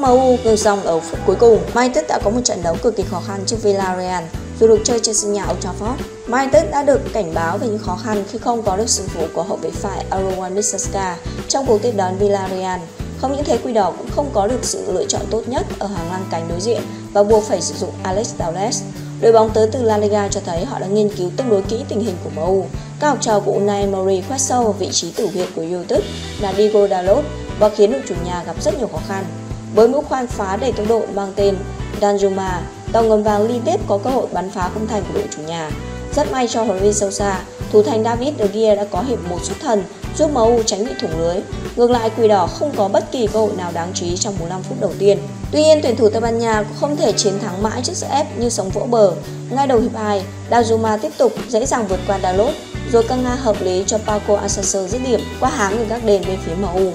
MU ngược dòng ở phút cuối cùng, United đã có một trận đấu cực kỳ khó khăn trước Villarreal dù được chơi trên sân nhà Old Trafford. United đã được cảnh báo về những khó khăn khi không có được sự phụ của hậu vệ phải Aaron Wan trong cuộc tiếp đón Villarreal. Không những thế Quỷ Đỏ cũng không có được sự lựa chọn tốt nhất ở hàng lăng cánh đối diện và buộc phải sử dụng Alex Telles. Đội bóng tới từ La Liga cho thấy họ đã nghiên cứu tương đối kỹ tình hình của MU. Các học trò của Unai Emery khoét sâu vào vị trí tử huyệt của United là Diego Dalot và khiến đội chủ nhà gặp rất nhiều khó khăn. Với mũi khoan phá đầy tốc độ mang tên Danjuma, tàu ngầm vàng liên tiếp có cơ hội bắn phá khung thành của đội chủ nhà. Rất may cho huấn luyện Sousa, thủ thành David De Gea đã có hiệp một xuất thần giúp MU tránh bị thủng lưới. Ngược lại, Quỷ Đỏ không có bất kỳ cơ hội nào đáng chú ý trong 45 phút đầu tiên. Tuy nhiên, tuyển thủ Tây Ban Nha cũng không thể chiến thắng mãi trước sức ép như sóng vỗ bờ. Ngay đầu hiệp 2, Dazuma tiếp tục dễ dàng vượt qua Dalot, rồi căng ngang hợp lý cho Paco Alcacer dứt điểm qua háng người các đền bên phía MU.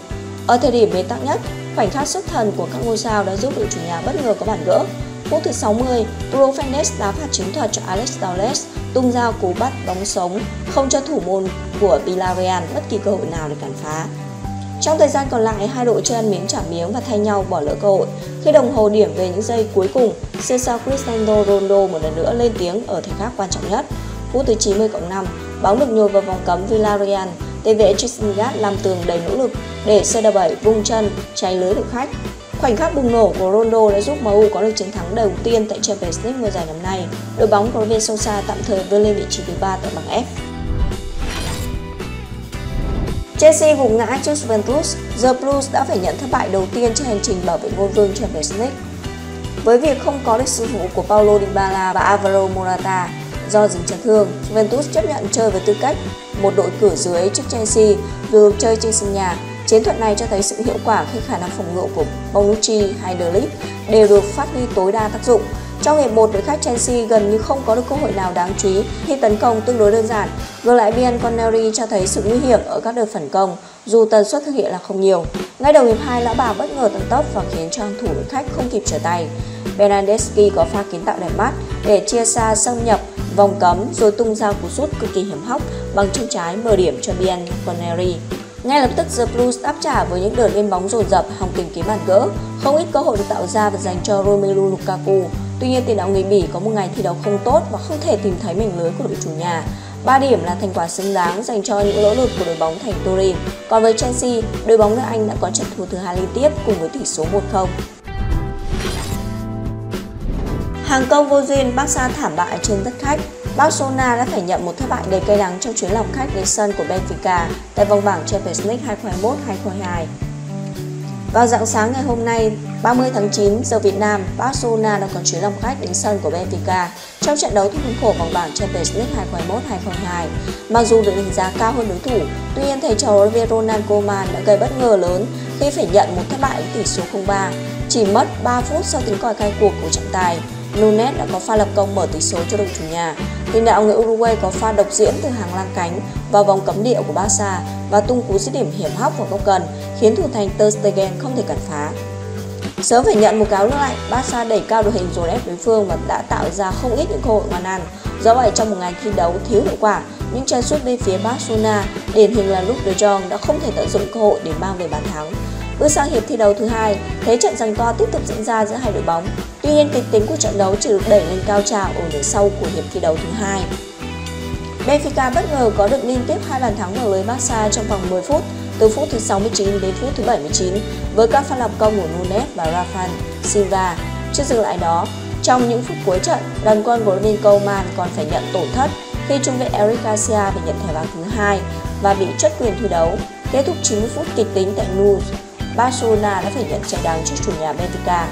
Ở thời điểm bế tắc nhất, khoảnh khắc xuất thần của các ngôi sao đã giúp đội chủ nhà bất ngờ có bàn gỡ. Phút thứ 60, Bruno Fernandes đá phạt chiến thuật cho Alex Telles, tung giao cú bắt bóng sống, không cho thủ môn của Villarreal bất kỳ cơ hội nào để cản phá. Trong thời gian còn lại, hai đội chơi ăn miếng trả miếng và thay nhau bỏ lỡ cơ hội. Khi đồng hồ điểm về những giây cuối cùng, siêu sao Cristiano Ronaldo một lần nữa lên tiếng ở thời khắc quan trọng nhất. Phút thứ 90 cộng 5, bóng được nhồi vào vòng cấm Villarreal. Tiền vệ Tristan làm tường đầy nỗ lực để CR7 vung chân cháy lưới đội khách. Khoảnh khắc bùng nổ của Ronaldo đã giúp MU có được chiến thắng đầu tiên tại Champions League mùa giải năm nay. Đội bóng của Rubén Sosa tạm thời vươn lên vị trí thứ ba tại bảng F. Chelsea gục ngã trước Juventus, The Blues đã phải nhận thất bại đầu tiên trên hành trình bảo vệ ngôi vương Champions League. Với việc không có được sự vụ của Paulo Dybala và Alvaro Morata do dính chấn thương, Juventus chấp nhận chơi với tư cách một đội cửa dưới trước Chelsea dù chơi trên sân nhà. Chiến thuật này cho thấy sự hiệu quả khi khả năng phòng ngự của Bonucci hay De Ligt đều được phát huy tối đa tác dụng. Trong hiệp 1, đội khách Chelsea gần như không có được cơ hội nào đáng chú ý khi tấn công tương đối đơn giản. Ngược lại, Bian Connery cho thấy sự nguy hiểm ở các đợt phản công, dù tần suất thực hiện là không nhiều. Ngay đầu hiệp 2, lão bà bất ngờ tăng tốc và khiến cho thủ đội khách không kịp trở tay. Bernadeschi có pha kiến tạo đẹp mắt để chia xa xâm nhập vòng cấm rồi tung ra cú sút cực kỳ hiểm hóc bằng chân trái mở điểm cho Bian Connery. Ngay lập tức The Blues đáp trả với những đợt lên bóng dồn dập hòng tìm kiếm bàn gỡ. Không ít cơ hội được tạo ra và dành cho Romelu Lukaku. Tuy nhiên tiền đạo người Bỉ có một ngày thi đấu không tốt và không thể tìm thấy mảnh lưới của đội chủ nhà. 3 điểm là thành quả xứng đáng dành cho những nỗ lực của đội bóng thành Turin. Còn với Chelsea, đội bóng nước Anh đã có trận thua thứ hai liên tiếp cùng với tỷ số 1-0. Hàng công vô duyên, Barca thảm bại trên đất khách. Barcelona đã phải nhận một thất bại đầy cay đắng trong chuyến làm khách đến sân của Benfica tại vòng bảng Champions League 2021-2022. Vào dạng sáng ngày hôm nay, 30 tháng 9 giờ Việt Nam, Barcelona đã có chuyến làm khách đến sân của Benfica trong trận đấu thuộc khuôn khổ vòng bảng Champions League 2021-2022. Mặc dù được đánh giá cao hơn đối thủ, tuy nhiên thầy trò Ronald Koeman đã gây bất ngờ lớn khi phải nhận một thất bại với tỷ số 0-3. Chỉ mất 3 phút sau tiếng còi khai cuộc của trọng tài, Nunes đã có pha lập công mở tỷ số cho đội chủ nhà. Tiền đạo người Uruguay có pha độc diễn từ hàng lang cánh vào vòng cấm địa của Barca và tung cú dứt điểm hiểm hóc vào góc gần, khiến thủ thành Ter Stegen không thể cản phá. Sớm phải nhận một cáo nước lạnh, Barca đẩy cao đội hình dồn ép đối phương và đã tạo ra không ít những cơ hội ngoan ăn. Do vậy trong một ngày thi đấu thiếu hiệu quả, những chân sút bên phía Barcelona, điển hình là lúc de Jong đã không thể tận dụng cơ hội để mang về bàn thắng. Bước sang hiệp thi đấu thứ hai, thế trận giằng co tiếp tục diễn ra giữa hai đội bóng. Tuy nhiên kịch tính của trận đấu chỉ được đẩy lên cao trào ở nửa sau của hiệp thi đấu thứ hai. Benfica bất ngờ có được liên tiếp hai bàn thắng vào lưới Barca trong vòng 10 phút, từ phút thứ 69 đến phút thứ 79 với các pha lập công của Nunes và Rafael Silva. Chưa dừng lại đó, trong những phút cuối trận, đoàn quân của Ronald Coleman còn phải nhận tổn thất khi trung vệ Eric Garcia phải nhận thẻ vàng thứ hai và bị chất quyền thi đấu. Kết thúc 90 phút kịch tính tại Nunes, Barcelona đã phải nhận trái đắng trước chủ nhà Benfica.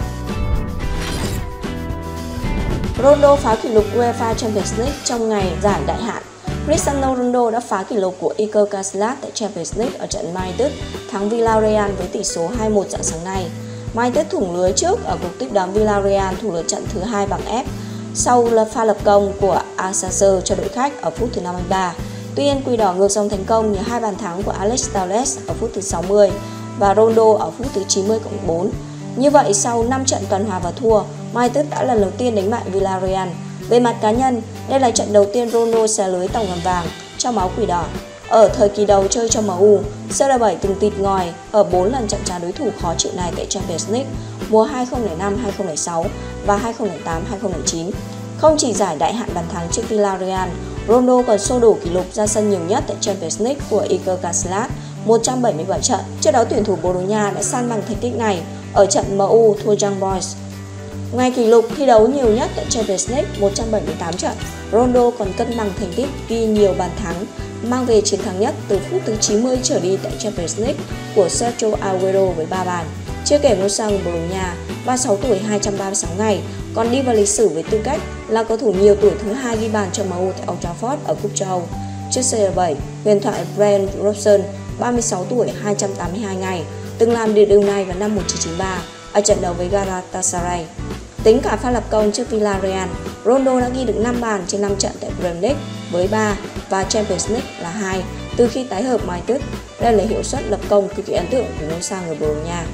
Ronaldo phá kỷ lục UEFA Champions League trong ngày giải đại hạn. Cristiano Ronaldo đã phá kỷ lục của Iker Casillas tại Champions League ở trận United thắng Villarreal với tỷ số 2-1 dạng sáng nay. United thủng lưới trước ở cuộc tiếp đón Villarreal thủ lượt trận thứ hai bằng F sau là pha lập công của Alcacer cho đội khách ở phút thứ 53. Tuy nhiên, Quỷ đỏ ngược dòng thành công nhờ hai bàn thắng của Alex Telles ở phút thứ 60 và Ronaldo ở phút thứ 90 cộng 4. Như vậy, sau 5 trận toàn hòa và thua, United đã lần đầu tiên đánh bại Villarreal. Về mặt cá nhân, đây là trận đầu tiên Ronaldo xé lưới tổng ngầm vàng cho máu quỷ đỏ. Ở thời kỳ đầu chơi cho MU, CR7 từng tịt ngòi ở 4 lần chạm trán đối thủ khó chịu này tại Champions League mùa 2005-2006 và 2008-2009. Không chỉ giải đại hạn bàn thắng trước Villarreal, Ronaldo còn xô đổ kỷ lục ra sân nhiều nhất tại Champions League của Iker Casillas 177 trận. Trước đó tuyển thủ Bồ đã san bằng thành tích này ở trận MU thua Young Boys. Ngoài kỷ lục thi đấu nhiều nhất tại Champions League 178 trận, Ronaldo còn cân bằng thành tích ghi nhiều bàn thắng, mang về chiến thắng nhất từ phút thứ 90 trở đi tại Champions League của Sergio Aguero với 3 bàn. Chưa kể ngôi sao người Bồ Đào Nha, 36 tuổi 236 ngày, còn đi vào lịch sử với tư cách là cầu thủ nhiều tuổi thứ hai ghi bàn cho MU tại Old Trafford ở Cúp châu Âu. Trước CR7, huyền thoại Brent Robson, 36 tuổi 282 ngày, từng làm được điều này vào năm 1993 ở trận đấu với Galatasaray. Tính cả pha lập công trước Villarreal, Ronaldo đã ghi được 5 bàn trên 5 trận tại Premier League với 3 và Champions League là 2 từ khi tái hợp United. Đây là hiệu suất lập công cực kỳ ấn tượng của ngôi sao người Bồ Đào Nha.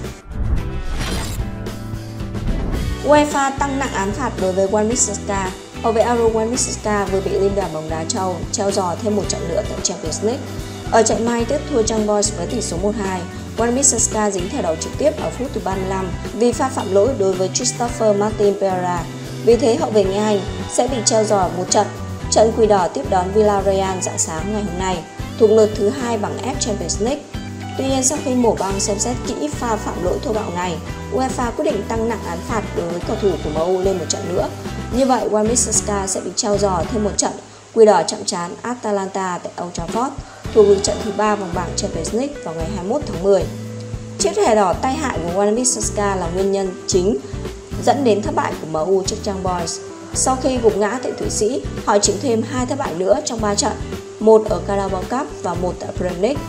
UEFA tăng nặng án phạt đối với Wan Bissaka. Hậu vệ Aaron Wan Bissaka vừa bị Liên đoàn bóng đá châu treo giò thêm một trận nữa tại Champions League. Ở trận mai tiếp thua Young Boys với tỷ số 1-2, Wan Bissaka dính thẻ đỏ trực tiếp ở phút thứ 35 vì pha phạm lỗi đối với Christopher Martin Pereira. Vì thế hậu vệ người Anh sẽ bị treo giò một trận. Trận quỷ đỏ tiếp đón Villarreal dạng sáng ngày hôm nay, thuộc lượt thứ hai bảng F Champions League. Tuy nhiên sau khi mổ băng xem xét kỹ pha phạm lỗi thô bạo này, UEFA quyết định tăng nặng án phạt đối với cầu thủ của MU lên một trận nữa. Như vậy, Wan sẽ bị treo giò thêm một trận quỷ đỏ chạm trán Atalanta tại Old Trafford thua lượt trận thứ ba vòng bảng Champions League vào ngày 21 tháng 10. Chiếc thẻ đỏ tai hại của Wan là nguyên nhân chính dẫn đến thất bại của MU trước Young Boys. Sau khi gục ngã tại Thụy Sĩ, họ chịu thêm hai thất bại nữa trong 3 trận, một ở Carabao Cup và một tại Premier League.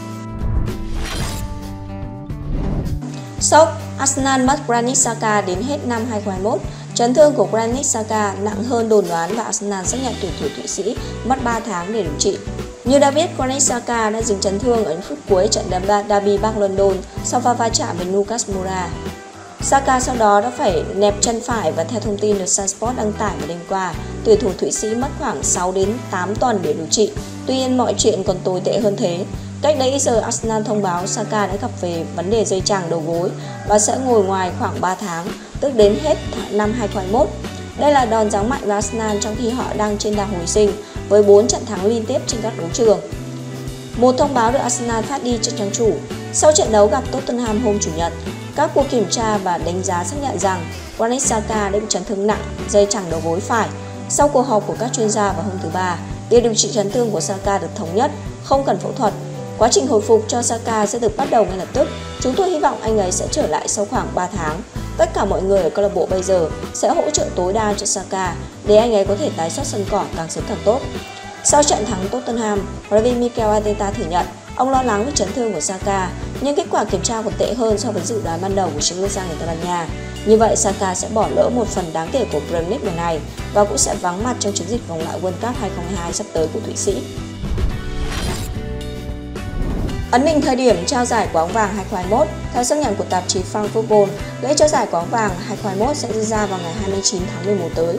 Sốc, Arsenal mất Granit Xhaka đến hết năm 2021. Chấn thương của Granit Xhaka nặng hơn đồn đoán và Arsenal xác nhận tuyển thủ Thụy Sĩ mất 3 tháng để điều trị. Như đã biết, Granit Xhaka đã dính chấn thương ở những phút cuối trận derby Bắc London sau pha va chạm với Lucas Moura. Saka sau đó đã phải nẹp chân phải và theo thông tin được Sunsport đăng tải vào đêm qua, tuyển thủ Thụy Sĩ mất khoảng 6 đến 8 tuần để điều trị. Tuy nhiên mọi chuyện còn tồi tệ hơn thế. Cách đây giờ Arsenal thông báo Saka đã gặp về vấn đề dây chằng đầu gối và sẽ ngồi ngoài khoảng 3 tháng, tức đến hết năm 2021. Đây là đòn giáng mạnh với Arsenal trong khi họ đang trên đà hồi sinh với 4 trận thắng liên tiếp trên các đấu trường. Một thông báo được Arsenal phát đi cho trang chủ. Sau trận đấu gặp Tottenham hôm Chủ nhật, các cuộc kiểm tra và đánh giá xác nhận rằng Granit Xhaka đã bị chấn thương nặng dây chằng đầu gối phải. Sau cuộc họp của các chuyên gia vào hôm thứ Ba, việc điều trị chấn thương của Xhaka được thống nhất, không cần phẫu thuật. Quá trình hồi phục cho Xhaka sẽ được bắt đầu ngay lập tức. Chúng tôi hy vọng anh ấy sẽ trở lại sau khoảng 3 tháng. Tất cả mọi người ở câu lạc bộ bây giờ sẽ hỗ trợ tối đa cho Saka để anh ấy có thể tái xuất sân cỏ càng sớm càng tốt. Sau trận thắng Tottenham, huấn luyện Mikel Arteta thừa nhận ông lo lắng về chấn thương của Saka, nhưng kết quả kiểm tra còn tệ hơn so với dự đoán ban đầu của chiến lược gia người Tây Ban Nha. Như vậy, Saka sẽ bỏ lỡ một phần đáng kể của Premier League mùa này và cũng sẽ vắng mặt trong chiến dịch vòng loại World Cup 2022 sắp tới của Thụy Sĩ. Ấn định thời điểm trao giải quả bóng vàng 2021 theo xác nhận của tạp chí Frank Football, lễ trao giải quả bóng vàng 2021 sẽ diễn ra vào ngày 29 tháng 11 tới.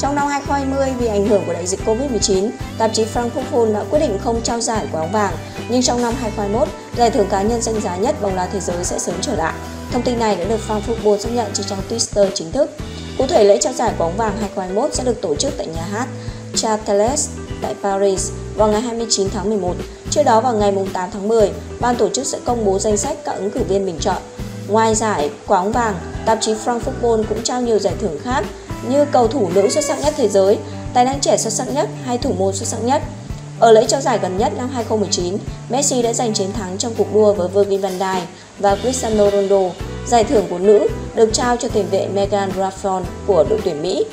Trong năm 2020, vì ảnh hưởng của đại dịch Covid-19, tạp chí France đã quyết định không trao giải quả bóng vàng, nhưng trong năm 2021, giải thưởng cá nhân danh giá nhất bóng đá thế giới sẽ sớm trở lại. Thông tin này đã được France Football xác nhận trên trang Twitter chính thức. Cụ thể, lễ trao giải quả bóng vàng 2021 sẽ được tổ chức tại nhà hát Châtelet tại Paris vào ngày 29 tháng 11. Trước đó vào ngày 8 tháng 10, ban tổ chức sẽ công bố danh sách các ứng cử viên bình chọn. Ngoài giải quả bóng vàng, tạp chí France Football cũng trao nhiều giải thưởng khác như cầu thủ nữ xuất sắc nhất thế giới, tài năng trẻ xuất sắc nhất hay thủ môn xuất sắc nhất. Ở lễ trao giải gần nhất năm 2019, Messi đã giành chiến thắng trong cuộc đua với Virgil van Dijk và Cristiano Ronaldo. Giải thưởng của nữ được trao cho tiền vệ Megan Rapinoe của đội tuyển Mỹ.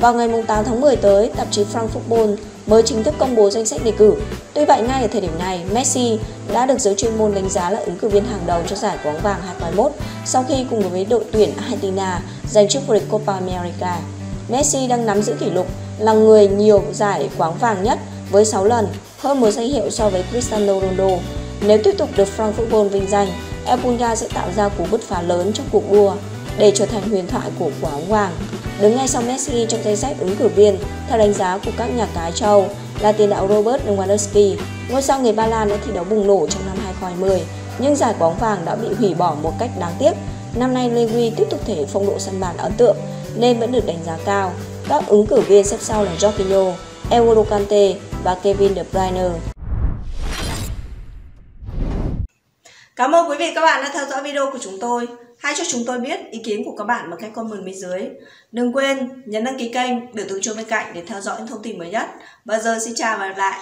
Vào ngày 8 tháng 10 tới, tạp chí France Football mới chính thức công bố danh sách đề cử. Tuy vậy, ngay ở thời điểm này, Messi đã được giới chuyên môn đánh giá là ứng cử viên hàng đầu cho giải bóng vàng 2021 sau khi cùng với đội tuyển Argentina giành chức vô địch Copa America. Messi đang nắm giữ kỷ lục là người nhiều giải quáng vàng nhất với 6 lần, hơn một danh hiệu so với Cristiano Ronaldo. Nếu tiếp tục được Frankfurt Football vinh danh, El Pulga sẽ tạo ra cú bứt phá lớn trong cuộc đua để trở thành huyền thoại của quả bóng vàng. Đứng ngay sau Messi trong danh sách ứng cử viên theo đánh giá của các nhà cái châu là tiền đạo Robert Lewandowski Ngôi sao người Ba Lan đã thi đấu bùng nổ trong năm 2020, nhưng giải bóng vàng đã bị hủy bỏ một cách đáng tiếc. Năm nay Lewy tiếp tục thể phong độ sân bàn ấn tượng nên vẫn được đánh giá cao. Các ứng cử viên xếp sau là Jorginho, N'Golo Kante và Kevin De Bruyne. Cảm ơn quý vị các bạn đã theo dõi video của chúng tôi. Hãy cho chúng tôi biết ý kiến của các bạn bằng cách comment bên dưới. Đừng quên nhấn đăng ký kênh, biểu tượng chuông bên cạnh để theo dõi những thông tin mới nhất. Và giờ xin chào và hẹn gặp lại.